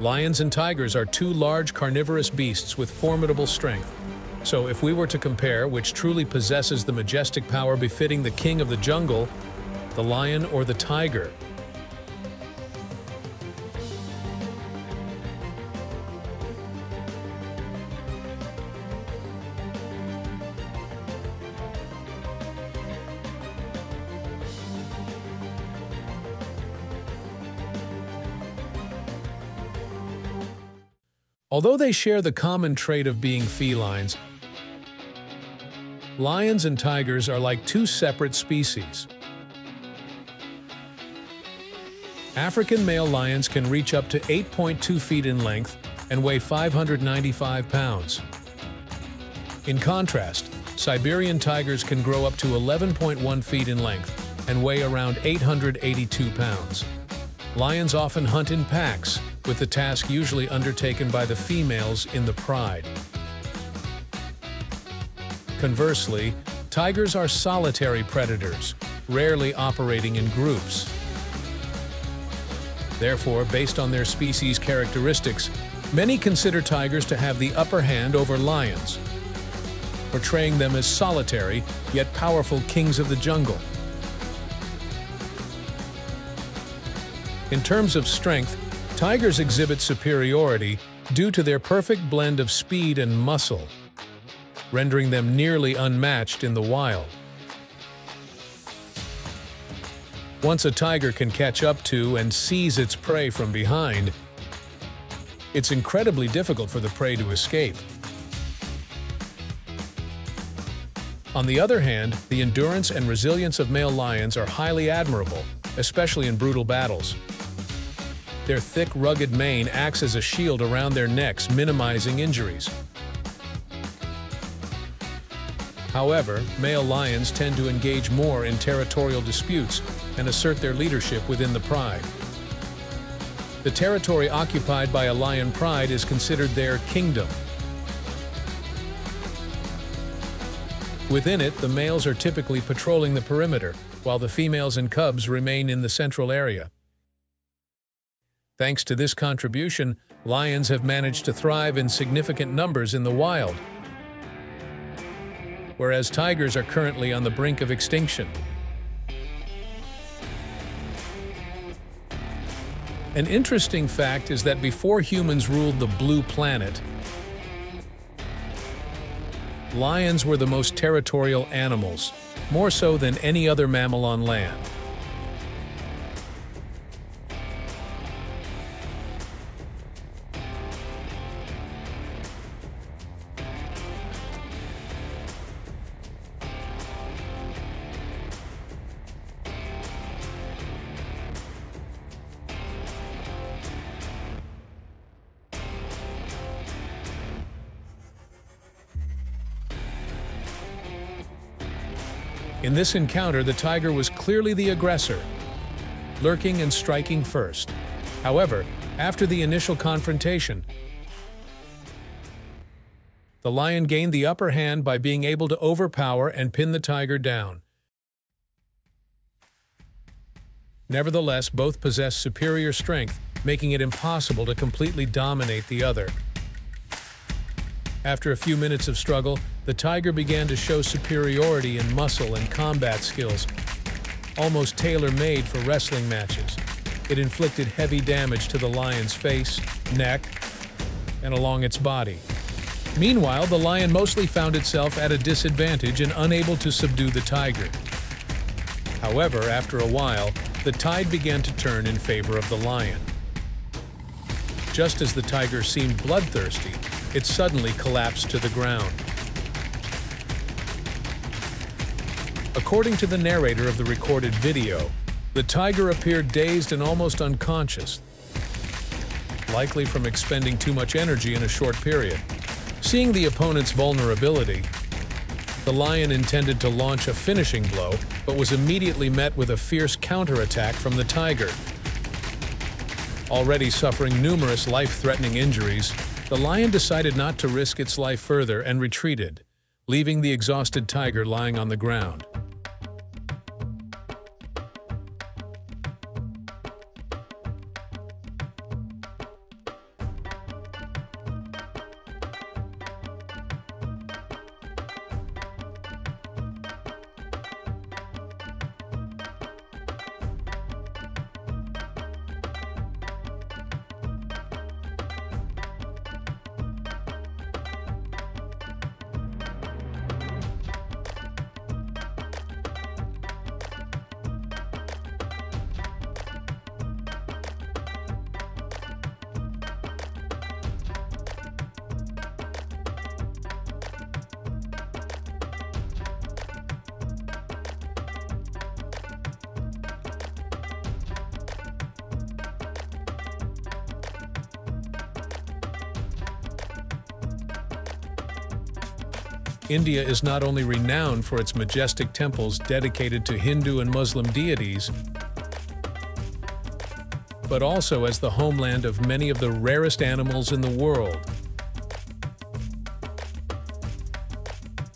Lions and tigers are two large carnivorous beasts with formidable strength. So if we were to compare which truly possesses the majestic power befitting the king of the jungle, the lion or the tiger, Although they share the common trait of being felines, lions and tigers are like two separate species. African male lions can reach up to 8.2 feet in length and weigh 595 pounds. In contrast, Siberian tigers can grow up to 11.1 feet in length and weigh around 882 pounds. Lions often hunt in packs, with the task usually undertaken by the females in the pride. Conversely, tigers are solitary predators, rarely operating in groups. Therefore, based on their species characteristics, many consider tigers to have the upper hand over lions, portraying them as solitary yet powerful kings of the jungle. In terms of strength, tigers exhibit superiority due to their perfect blend of speed and muscle, rendering them nearly unmatched in the wild. Once a tiger can catch up to and seize its prey from behind, it's incredibly difficult for the prey to escape. On the other hand, the endurance and resilience of male lions are highly admirable, especially in brutal battles. Their thick, rugged mane acts as a shield around their necks, minimizing injuries. However, male lions tend to engage more in territorial disputes and assert their leadership within the pride. The territory occupied by a lion pride is considered their kingdom. Within it, the males are typically patrolling the perimeter, while the females and cubs remain in the central area. Thanks to this contribution, lions have managed to thrive in significant numbers in the wild, whereas tigers are currently on the brink of extinction. An interesting fact is that before humans ruled the blue planet, lions were the most territorial animals, more so than any other mammal on land. In this encounter, the tiger was clearly the aggressor, lurking and striking first. However, after the initial confrontation, the lion gained the upper hand by being able to overpower and pin the tiger down. Nevertheless, both possess superior strength, making it impossible to completely dominate the other. After a few minutes of struggle, the tiger began to show superiority in muscle and combat skills, almost tailor-made for wrestling matches. It inflicted heavy damage to the lion's face, neck, and along its body. Meanwhile, the lion mostly found itself at a disadvantage and unable to subdue the tiger. However, after a while, the tide began to turn in favor of the lion. Just as the tiger seemed bloodthirsty, it suddenly collapsed to the ground. According to the narrator of the recorded video, the tiger appeared dazed and almost unconscious, likely from expending too much energy in a short period. Seeing the opponent's vulnerability, the lion intended to launch a finishing blow, but was immediately met with a fierce counterattack from the tiger. Already suffering numerous life-threatening injuries, the lion decided not to risk its life further and retreated, leaving the exhausted tiger lying on the ground. India is not only renowned for its majestic temples dedicated to Hindu and Muslim deities, but also as the homeland of many of the rarest animals in the world.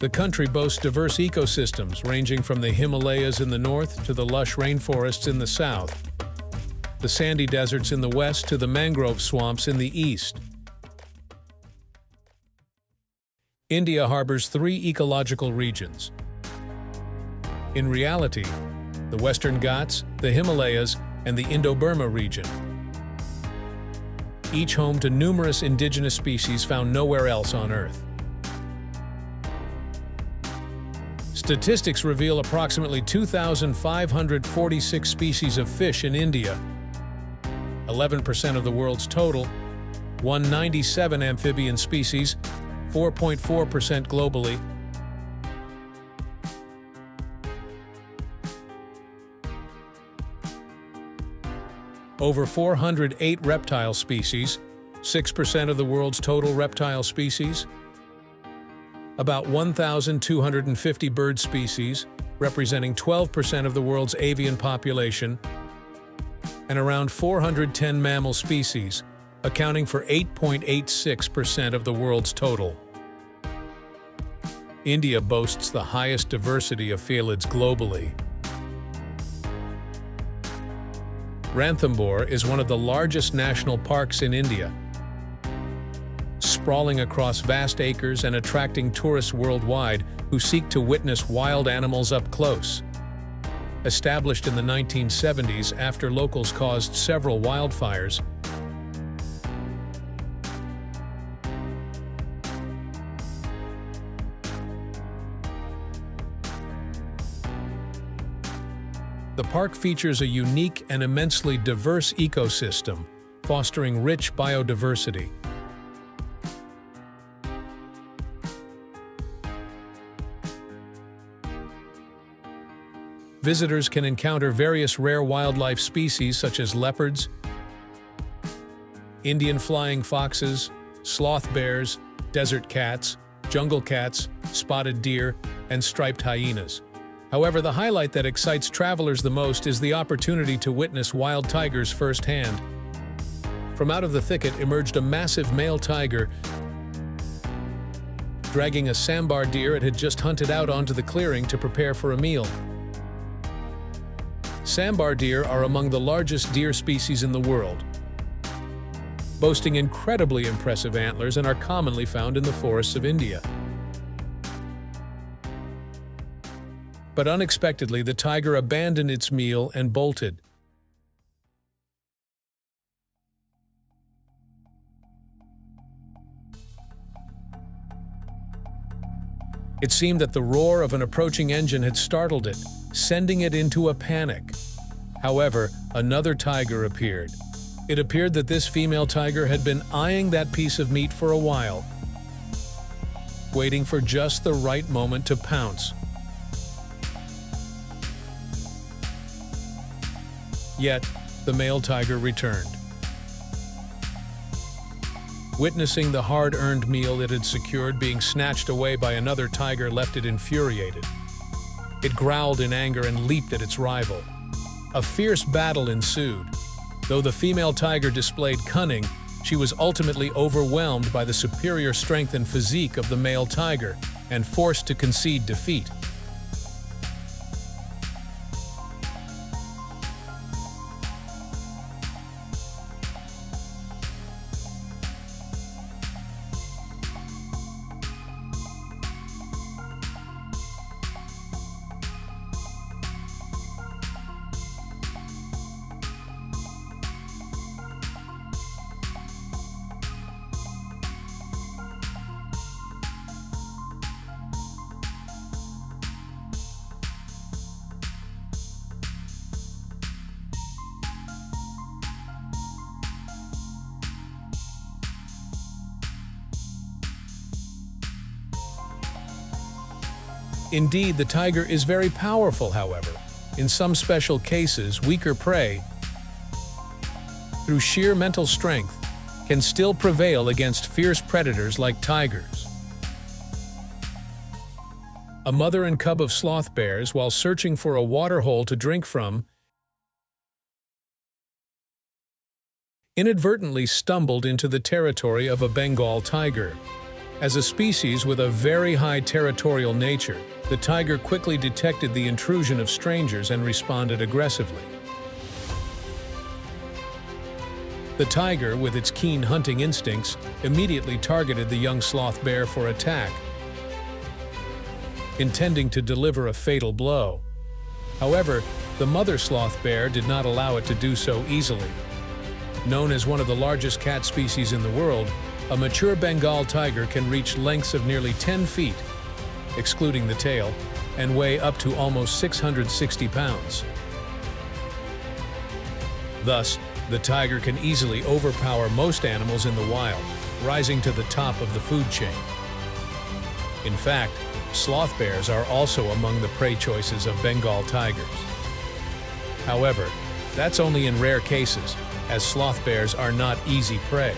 The country boasts diverse ecosystems ranging from the Himalayas in the north to the lush rainforests in the south, the sandy deserts in the west to the mangrove swamps in the east. India harbors three ecological regions. In reality, the Western Ghats, the Himalayas, and the Indo-Burma region. Each home to numerous indigenous species found nowhere else on Earth. Statistics reveal approximately 2,546 species of fish in India, 11% of the world's total, 197 amphibian species, 4.4% globally, over 408 reptile species, 6% of the world's total reptile species, about 1,250 bird species, representing 12% of the world's avian population, and around 410 mammal species, accounting for 8.86% of the world's total. India boasts the highest diversity of felids globally. Ranthambore is one of the largest national parks in India, sprawling across vast acres and attracting tourists worldwide who seek to witness wild animals up close. Established in the 1970s after locals caused several wildfires, The park features a unique and immensely diverse ecosystem, fostering rich biodiversity. Visitors can encounter various rare wildlife species such as leopards, Indian flying foxes, sloth bears, desert cats, jungle cats, spotted deer, and striped hyenas. However, the highlight that excites travelers the most is the opportunity to witness wild tigers firsthand. From out of the thicket emerged a massive male tiger, dragging a sambar deer it had just hunted out onto the clearing to prepare for a meal. Sambar deer are among the largest deer species in the world, boasting incredibly impressive antlers and are commonly found in the forests of India. But unexpectedly, the tiger abandoned its meal and bolted. It seemed that the roar of an approaching engine had startled it, sending it into a panic. However, another tiger appeared. It appeared that this female tiger had been eyeing that piece of meat for a while, waiting for just the right moment to pounce. Yet, the male tiger returned. Witnessing the hard-earned meal it had secured being snatched away by another tiger left it infuriated. It growled in anger and leaped at its rival. A fierce battle ensued. Though the female tiger displayed cunning, she was ultimately overwhelmed by the superior strength and physique of the male tiger and forced to concede defeat. Indeed, the tiger is very powerful, however. In some special cases, weaker prey, through sheer mental strength, can still prevail against fierce predators like tigers. A mother and cub of sloth bears, while searching for a waterhole to drink from, inadvertently stumbled into the territory of a Bengal tiger. As a species with a very high territorial nature, the tiger quickly detected the intrusion of strangers and responded aggressively. The tiger, with its keen hunting instincts, immediately targeted the young sloth bear for attack, intending to deliver a fatal blow. However, the mother sloth bear did not allow it to do so easily. Known as one of the largest cat species in the world, a mature Bengal tiger can reach lengths of nearly 10 feet, excluding the tail, and weigh up to almost 660 pounds. Thus, the tiger can easily overpower most animals in the wild, rising to the top of the food chain. In fact, sloth bears are also among the prey choices of Bengal tigers. However, that's only in rare cases, as sloth bears are not easy prey.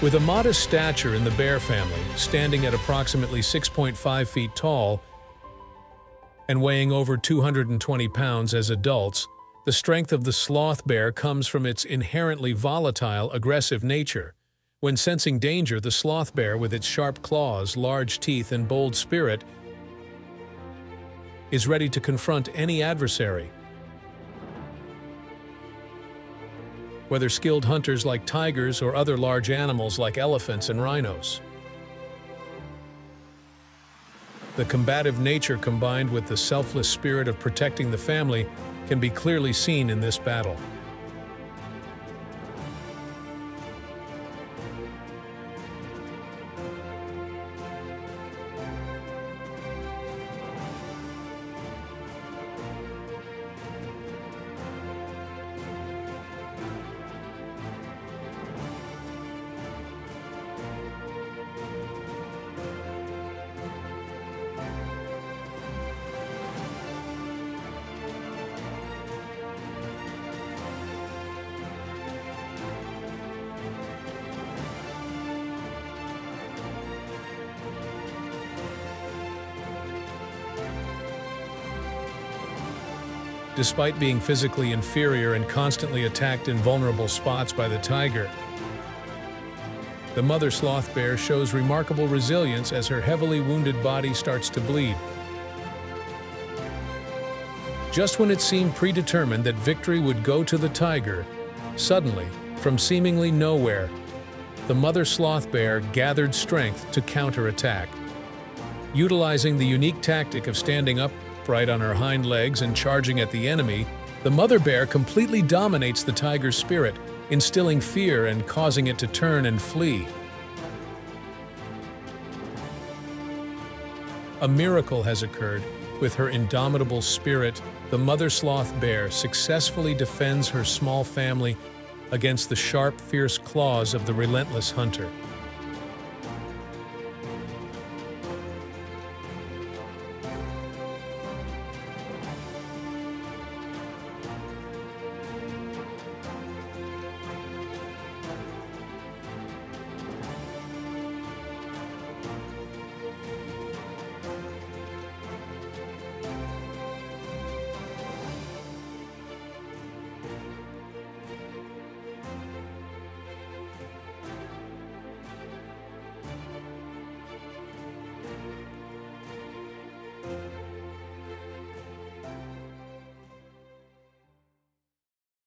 With a modest stature in the bear family, standing at approximately 6.5 feet tall and weighing over 220 pounds as adults, the strength of the sloth bear comes from its inherently volatile, aggressive nature. When sensing danger, the sloth bear, with its sharp claws, large teeth, and bold spirit, is ready to confront any adversary, whether skilled hunters like tigers or other large animals like elephants and rhinos. The combative nature combined with the selfless spirit of protecting the family can be clearly seen in this battle. Despite being physically inferior and constantly attacked in vulnerable spots by the tiger, the mother sloth bear shows remarkable resilience as her heavily wounded body starts to bleed. Just when it seemed predetermined that victory would go to the tiger, suddenly, from seemingly nowhere, the mother sloth bear gathered strength to counterattack. Utilizing the unique tactic of standing up upright on her hind legs and charging at the enemy, the mother bear completely dominates the tiger's spirit, instilling fear and causing it to turn and flee. A miracle has occurred. With her indomitable spirit, the mother sloth bear successfully defends her small family against the sharp, fierce claws of the relentless hunter.